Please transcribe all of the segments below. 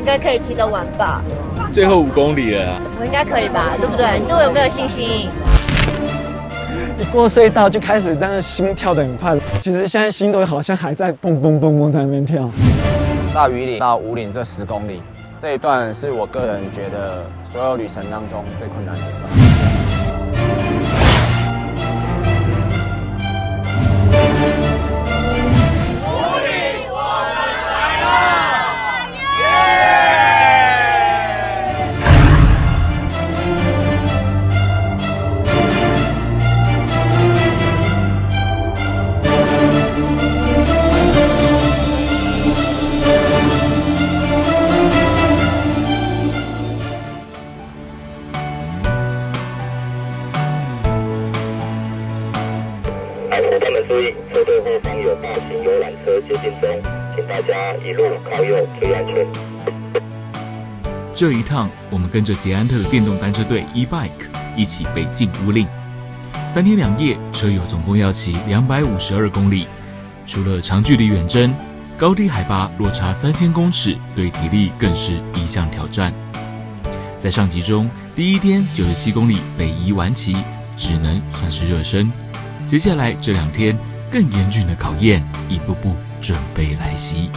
应该可以骑得完吧？最后五公里了，我应该可以吧？对不对？你对我有没有信心？一过隧道就开始，但是心跳得很快。其实现在心都好像还在蹦蹦蹦蹦在那边跳。大屿岭到五岭这十公里，这一段是我个人觉得所有旅程当中最困难的一段。来，伙伴们注意，车队后方有大型游览车接近中，请大家一路靠右，注意安全。这一趟，我们跟着捷安特的电动单车队 e-bike 一起北进乌令，三天两夜，车友总共要骑两百五十二公里。除了长距离远征，高低海拔落差三千公尺，对体力更是一项挑战。在上集中，第一天九十七公里北移完骑，只能算是热身。接下来这两天更严峻的考验，一步步准备来袭。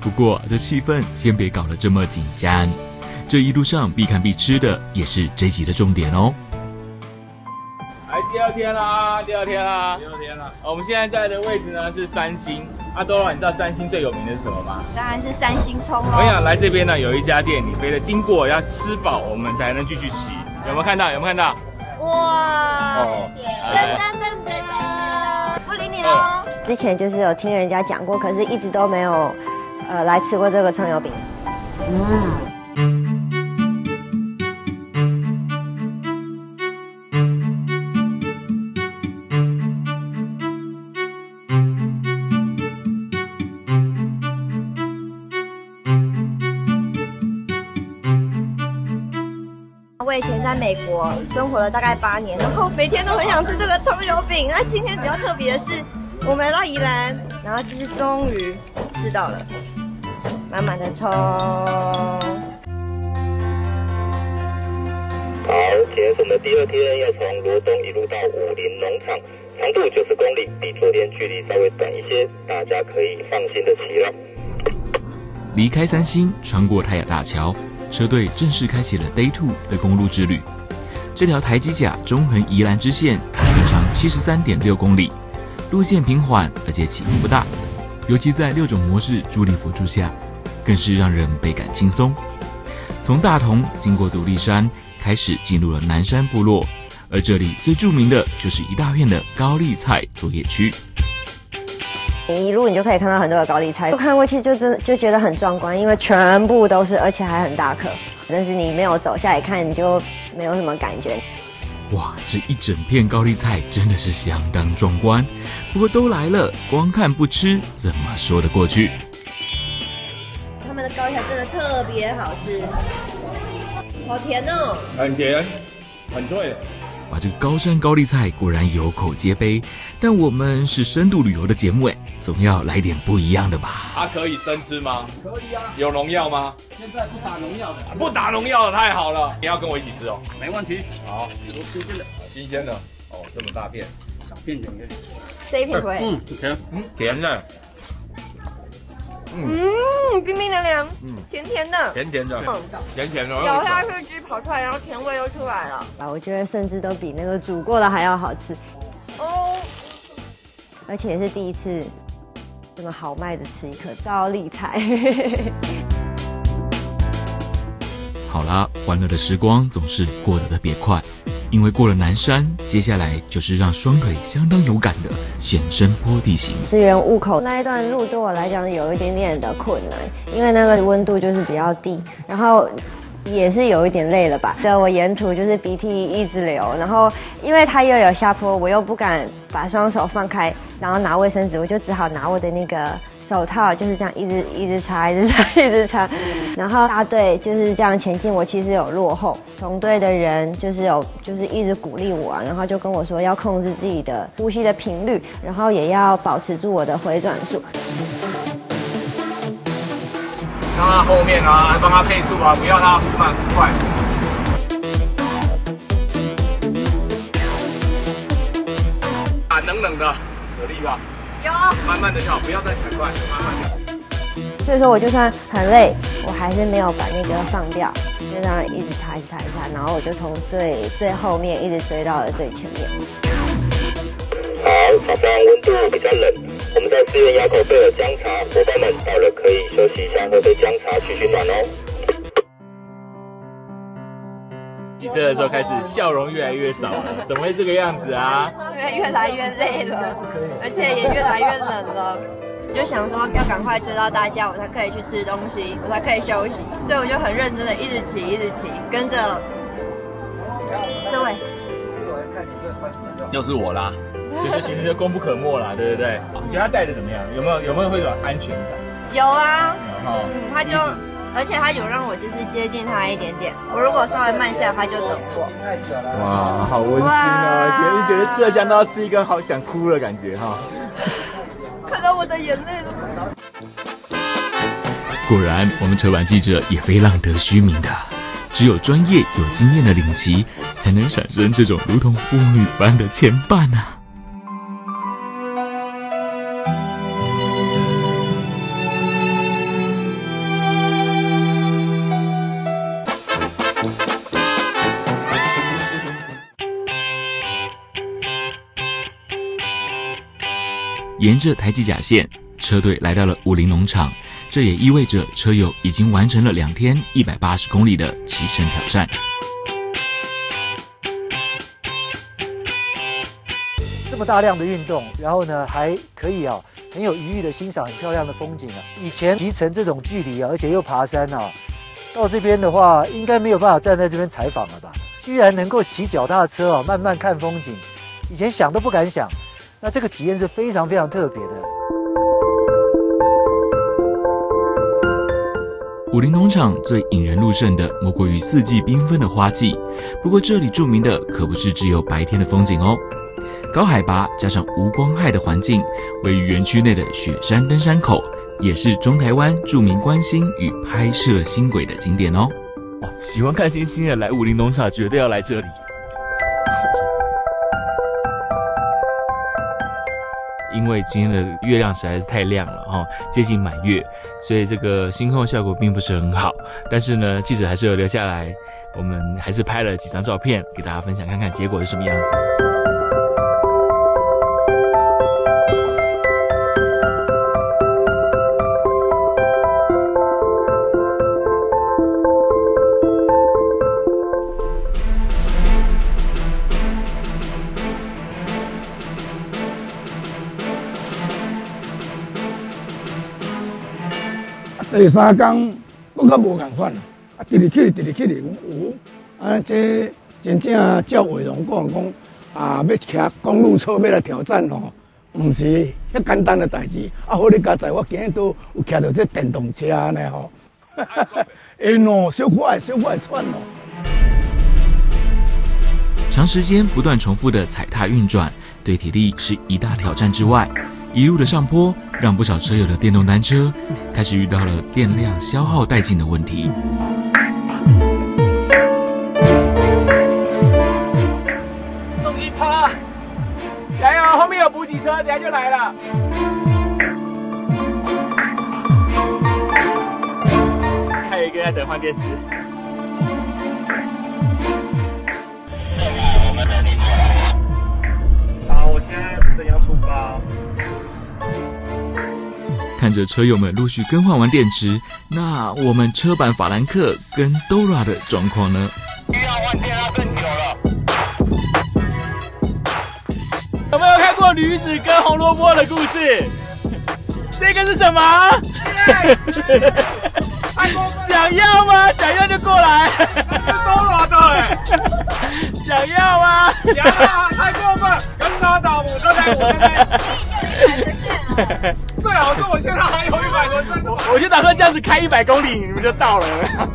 不过这气氛先别搞得这么紧张，这一路上必看必吃的也是这集的重点哦。来第二天啦，第二天啦，第二天啦。我们现在在的位置呢是三星。阿多拉，你知道三星最有名的是什么吗？当然是三星葱我跟你讲，来这边呢有一家店，你非得经过要吃饱，我们才能继续骑。有没有看到？有没有看到？哇！哦，噔来噔噔噔，不理你喽。之前就是有听人家讲过，可是一直都没有，呃，来吃过这个葱油饼。我前在美国生活了大概八年，然后每天都很想吃这个葱油饼。那今天比较特别的是，我们来到宜兰，然后就是终于吃到了满满的葱。好，今天是我们的第二天，要从罗东一路到武林农场，长度九十公里，比昨天距离稍微短一些，大家可以放心的骑了。离开三星，穿过泰雅大桥，车队正式开启了 Day Two 的公路之旅。这条台积甲中横宜兰支线全长七十三点六公里，路线平缓而且起伏不大，尤其在六种模式助力辅助下，更是让人倍感轻松。从大同经过独立山，开始进入了南山部落，而这里最著名的就是一大片的高丽菜作业区。你一路你就可以看到很多的高丽菜，看过去就真的就觉得很壮观，因为全部都是，而且还很大颗。但是你没有走下来看，你就没有什么感觉。哇，这一整片高丽菜真的是相当壮观。不过都来了，光看不吃怎么说得过去？他们的高丽菜真的特别好吃，好甜哦。很甜，很脆。哇，这个高山高丽菜果然有口皆碑。但我们是深度旅游的节目，哎，总要来点不一样的吧？它可以生吃吗？可以啊。有农药吗？现在不打农药的。不打农药的太好了，你要跟我一起吃哦。没问题。好，都新鲜的。新鲜的。哦，这么大片，小片点点。这一片会，嗯，甜，嗯，甜的，嗯，冰冰凉凉，嗯，甜甜的，甜甜的，甜甜的。咬下去汁跑出来，然后甜味又出来了。啊，我觉得甚至都比那个煮过的还要好吃。哦，而且是第一次这么豪迈的吃一颗高丽菜。好啦，欢乐的时光总是过得特别快，因为过了南山，接下来就是让双腿相当有感的险身坡地形。石原雾口那一段路对我来讲有一点点的困难，因为那个温度就是比较低，然后也是有一点累了吧。对，我沿途就是鼻涕一直流，然后因为它又有下坡，我又不敢把双手放开，然后拿卫生纸，我就只好拿我的那个手套就是这样一直一直擦，一直擦，一直擦。然后大队就是这样前进，我其实有落后。同队的人就是有就是一直鼓励我啊，然后就跟我说要控制自己的呼吸的频率，然后也要保持住我的回转数。让他后面啊，帮他配速啊，不要他慢快。啊，冷冷的，有力吧？有。慢慢的跳，不要再踩快，慢慢的。所以说我就算很累，我还是没有把那个放掉，就这样一直踩，一直踩，一直踩，然后我就从最最后面一直追到了最前面。好，早上温度比较冷，我们在资源垭口备了姜茶，伙伴们到了可以休息一下，喝杯姜茶取取暖哦。骑车的时候开始笑容越来越少了，怎么会这个样子啊？因为越来越累了，而且也越来越冷了，就想说要赶快追到大家，我才可以去吃东西，我才可以休息，所以我就很认真的一直骑，一直骑，跟着这位，就是我啦。就是其实就功不可没啦，对不对？你觉得他戴的怎么样？有没有有没有会有安全感？有啊，嗯，他就而且他有让我就是接近他一点点。我如果稍微慢下，他就等我。哇，好温馨啊！简直觉得吃了香都要吃一个，好想哭的感觉哈。看到我的眼泪了。果然，我们车板记者也非浪得虚名的，只有专业有经验的领骑，才能产生这种如同父女般的牵绊啊。沿着台积甲线，车队来到了武林农场，这也意味着车友已经完成了两天一百八十公里的骑乘挑战。这么大量的运动，然后呢还可以啊，很有余裕的欣赏很漂亮的风景啊。以前骑乘这种距离啊，而且又爬山啊，到这边的话，应该没有办法站在这边采访了吧？居然能够骑脚踏车啊，慢慢看风景，以前想都不敢想。那这个体验是非常非常特别的。武林农场最引人入胜的，莫过于四季缤纷的花季。不过这里著名的可不是只有白天的风景哦，高海拔加上无光害的环境，位于园区内的雪山登山口，也是中台湾著名观星与拍摄星轨的景点哦。喜欢看星星的，来武林农场绝对要来这里。因为今天的月亮实在是太亮了哈，接近满月，所以这个星空效果并不是很好。但是呢，记者还是有留下来，我们还是拍了几张照片给大家分享，看看结果是什么样子。第三天，我较无共款啊！直直去，直直去的有，啊，这真正照伟龙讲讲，啊，要骑公路车要来挑战吼，毋是遐简单的代志。啊，好你加在，我今日都有骑到这电动车呢吼。哎喏，小快小快窜咯！长时间不断重复的踩踏运转，对体力是一大挑战之外。一路的上坡，让不少车友的电动单车开始遇到了电量消耗殆尽的问题。送一趴，加油！后面有补给车，等下就来了。还有一个在等换电池。看着车友们陆续更换完电池，那我们车版法兰克跟 Dora 的状况呢？需要换电要更久了。有没有看过驴子跟红萝卜的故事？这个是什么？想要吗？想要就过来。Dora 的，想要吗？想要，太过分，跟他打，我刚才我刚才。最好是我现在还有一百多我就打算这样子开一百公里，你们就到了。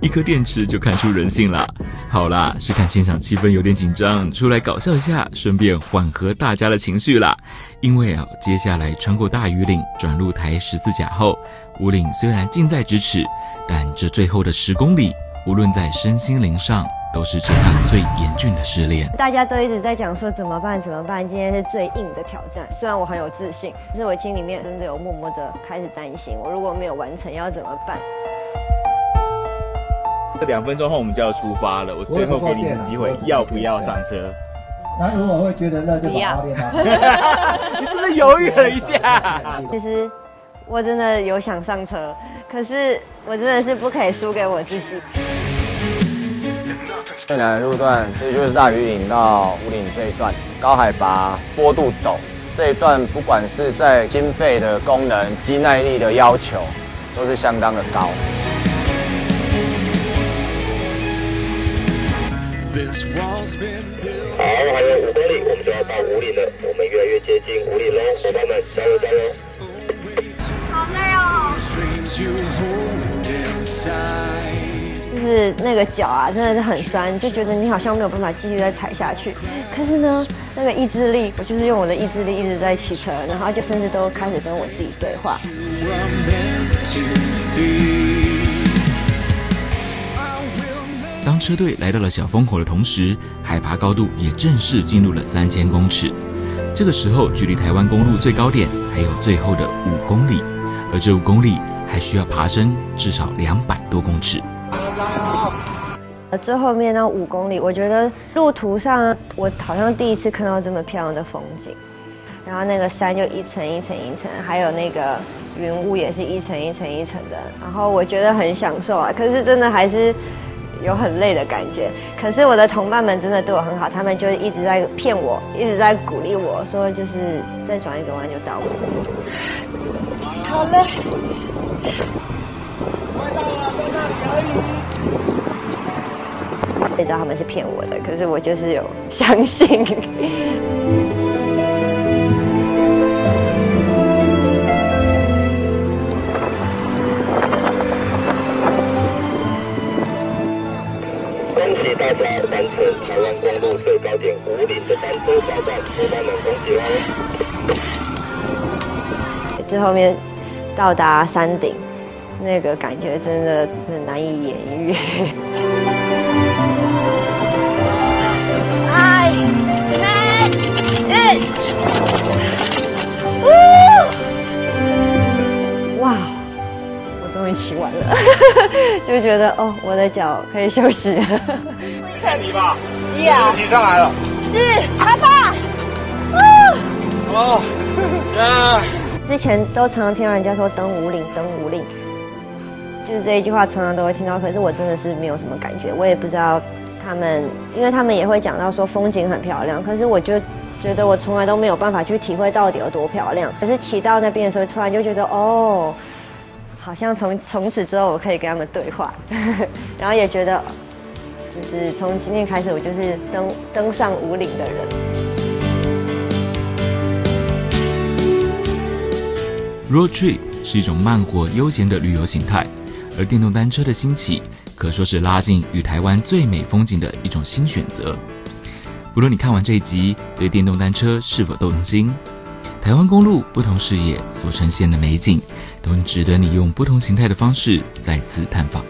一颗电池就看出人性了。好啦，是看现场气氛有点紧张，出来搞笑一下，顺便缓和大家的情绪啦。因为啊，接下来穿过大鱼岭，转入台十字架后，五岭虽然近在咫尺，但这最后的十公里，无论在身心灵上，都是这趟最严峻的试炼。大家都一直在讲说怎么办怎么办，今天是最硬的挑战。虽然我很有自信，可是我心里面真的有默默的开始担心，我如果没有完成要怎么办？这两分钟后我们就要出发了，我最后给你的机会，要不要上车？那如果会觉得那就不要。你是不是犹豫了一下？其实我真的有想上车，可是我真的是不可以输给我自己。最难的路段，这就是大屿岭到五岭这一段，高海拔、坡度陡，这一段不管是在经费的功能、肌耐力的要求，都是相当的高。好，还有五公里，我们就要到五岭了。我们越来越接近五岭喽，伙伴们加油加油！好累哦。是那个脚啊，真的是很酸，就觉得你好像没有办法继续再踩下去。可是呢，那个意志力，我就是用我的意志力一直在骑车，然后就甚至都开始跟我自己对话。当车队来到了小风口的同时，海拔高度也正式进入了三千公尺。这个时候，距离台湾公路最高点还有最后的五公里，而这五公里还需要爬升至少两百多公尺。最后面那五公里，我觉得路途上我好像第一次看到这么漂亮的风景，然后那个山就一层一层一层，还有那个云雾也是一层一层一层的，然后我觉得很享受啊。可是真的还是。有很累的感觉，可是我的同伴们真的对我很好，他们就一直在骗我，一直在鼓励我说，就是再转一个弯就到了。好累，快到了，在那里而已。也知道他们是骗我的，可是我就是有相信。大家完成台湾公路最高点五岭的单车伙伴们恭喜哦！最后面到达山顶，那个感觉真的很难以言喻。I made it！哇！终于骑完了，就觉得哦，我的脚可以休息了。在你吧，你啊，骑上来了。是阿爸。哦，啊！之前都常常听到人家说登五岭，登五岭，就是这一句话常常都会听到。可是我真的是没有什么感觉，我也不知道他们，因为他们也会讲到说风景很漂亮，可是我就觉得我从来都没有办法去体会到底有多漂亮。可是骑到那边的时候，突然就觉得哦。好像从从此之后，我可以跟他们对话，然后也觉得，就是从今天开始，我就是登登上五岭的人。Road trip 是一种慢活悠闲的旅游形态，而电动单车的兴起，可说是拉近与台湾最美风景的一种新选择。不论你看完这一集，对电动单车是否动心？台湾公路不同视野所呈现的美景，都值得你用不同形态的方式再次探访。